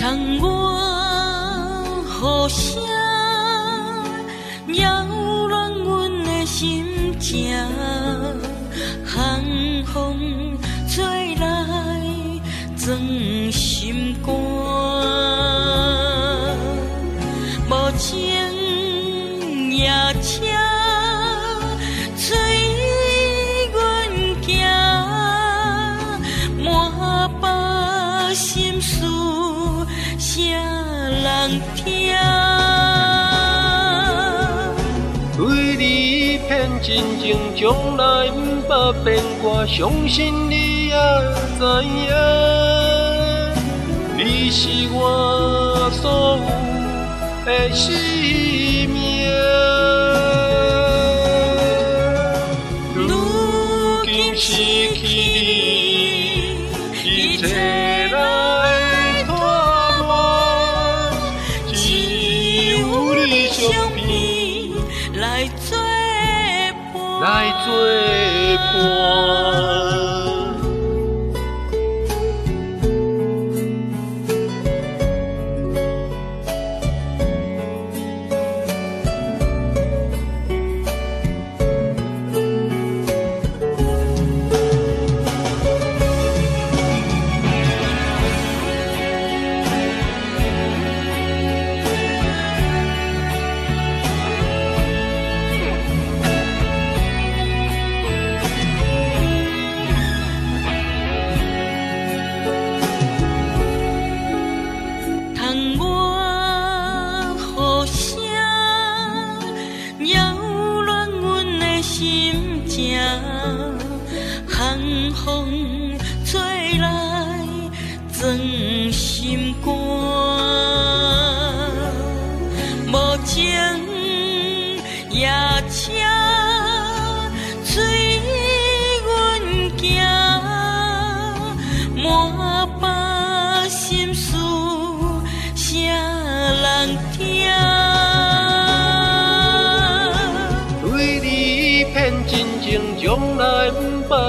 窗外雨声扰乱阮的心情，寒风吹来钻心肝，无情夜车催阮行，满腹心思。人听？对你一片真情，从来不捌变卦，相信你也知影。你是我所有的生命。来作伴，寒风吹来钻心肝，无情夜车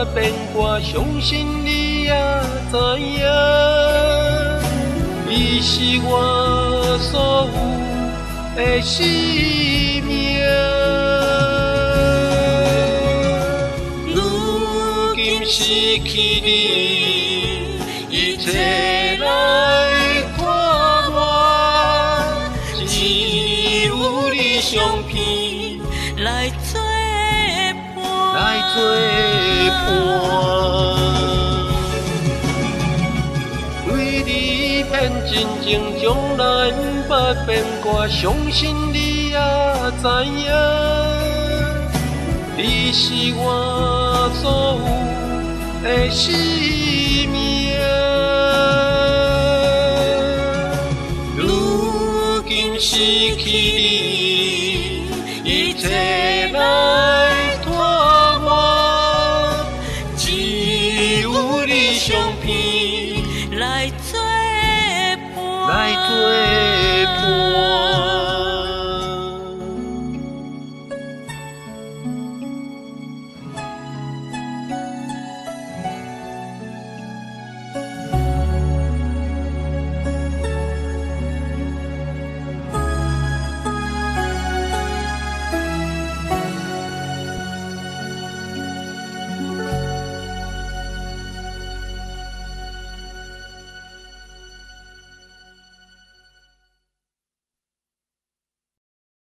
变卦，相信你也知影。你是我所有的生命。如今失去你，一切来看我，只有你相片。来作伴，来情将来不捌变卦，相信你也知影，你是我所有的生命。如今失去你，一切难。